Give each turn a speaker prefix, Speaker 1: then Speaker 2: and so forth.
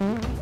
Speaker 1: Mm-hmm.